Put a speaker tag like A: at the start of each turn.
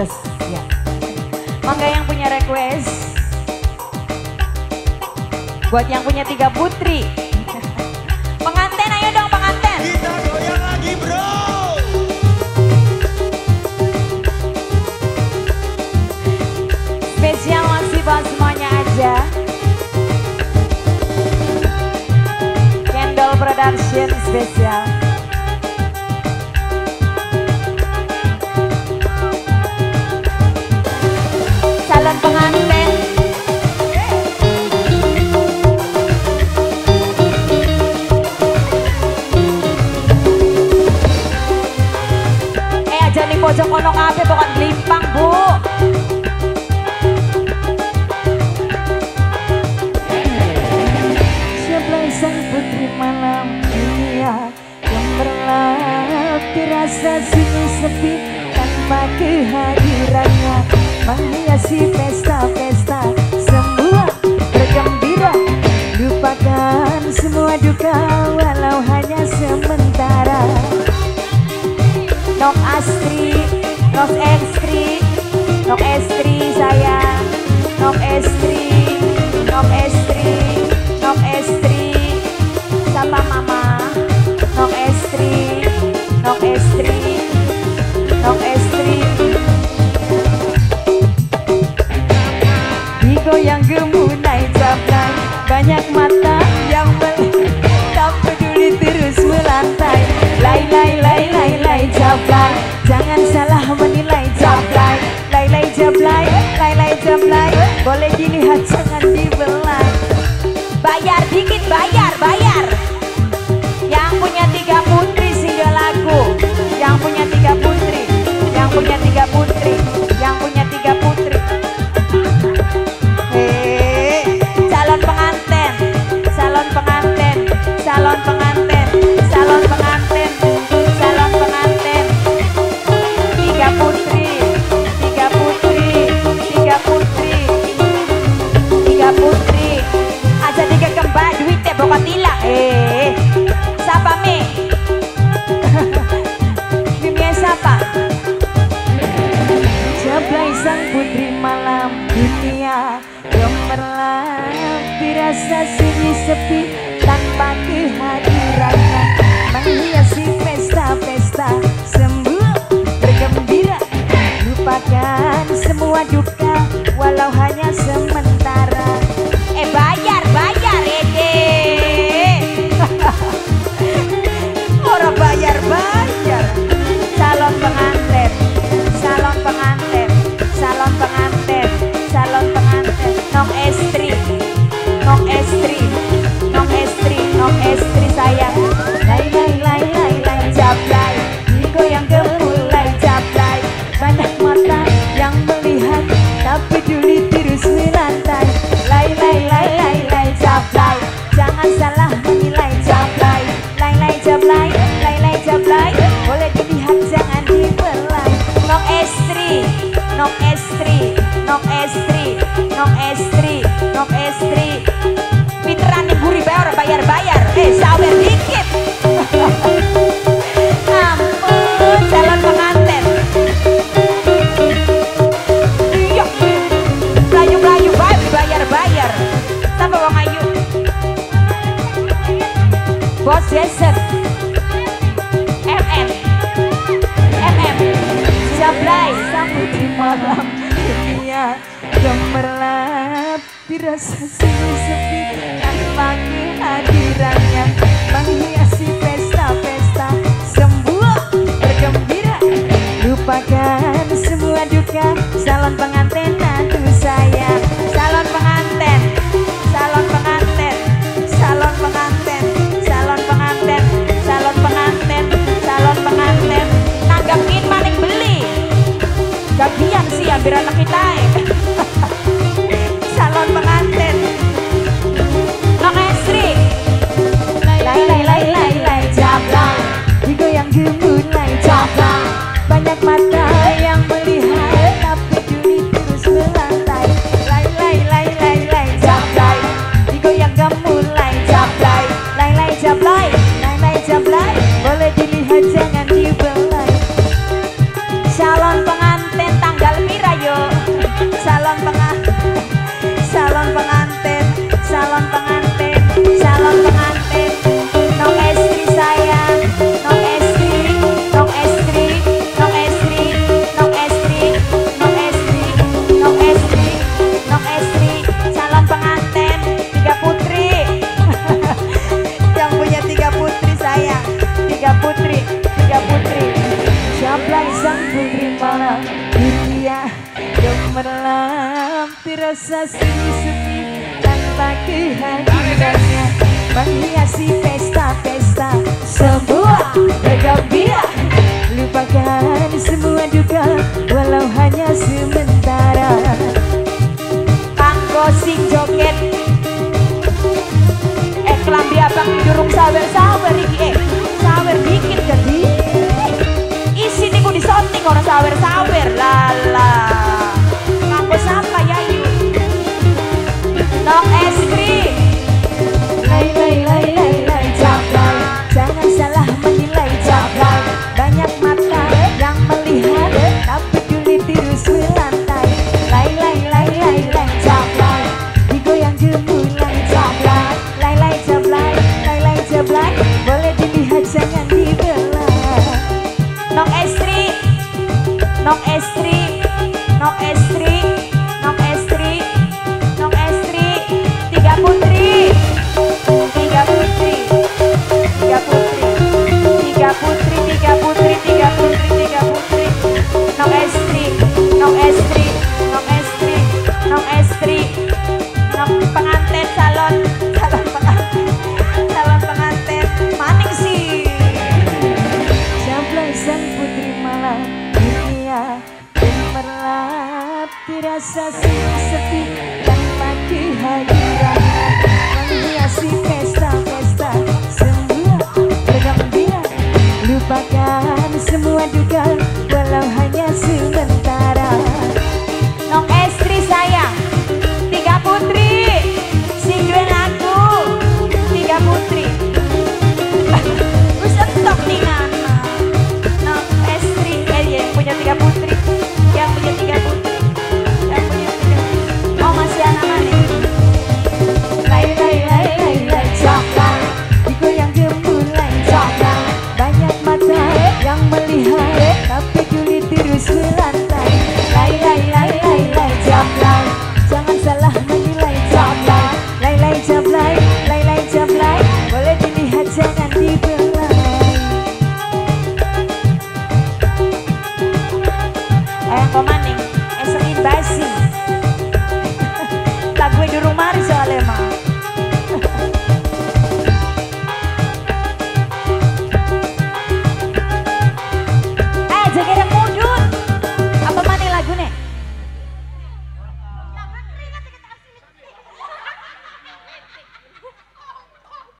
A: Ya. Mangga yang punya request. Buat yang punya tiga putri. penganten ayo dong penganten.
B: Kita goyang lagi bro.
A: Spesial masih buat semuanya aja. Candle Production spesial. Pojok ono kafe bukan gelimpang bu. Sebelah sang putri malam dunia Yang berlatih rasa sunyi sepi Tanpa kehadirannya Menghiasi pesta-pesta Semua bergembira Lupakan semua duka Walau hanya sementara Nok Estri Nok Estri sayang Nok Estri Nok Estri Nok Estri. Sapa mama? Nok Estri Nok Estri Nok Estri. Digoyang gemunai caplai Banyak mata yang melihat. Tak peduli terus melantai. Lai lai lai lai lai jablay Boleh dilihat jangan dibelai Bayar dikit bayar bayar. Yang punya tiga putri single lagu. Yang punya tiga putri Yang punya tiga Gemerlap dirasa sunyi sepi Tanpa kehadirannya. Menghiasi pesta-pesta Sembuh bergembira. Lupakan semua duka Walau hanya sementara Nok Estri, Dirasa sunyi sepi Tanpa kehadirannya Menghiasi pesta-pesta Semua bergembira. Lupakan semua duka Salon pengantin nantu saya. Salon pengantin Salon pengantin Salon pengantin Salon pengantin Salon pengantin Salon pengantin. Nanggapin maning beli. Gabian sih ambil anak kita Dia gemerlap terasa sunyi-sunyi tanpa kehadirannya Menghiasi pesta-pesta semua gembira Lupakan semua duka walau hanya sementara. Kanggo sing joget. Eh kelambi abang durung sawer-sawer iki eh. Princess.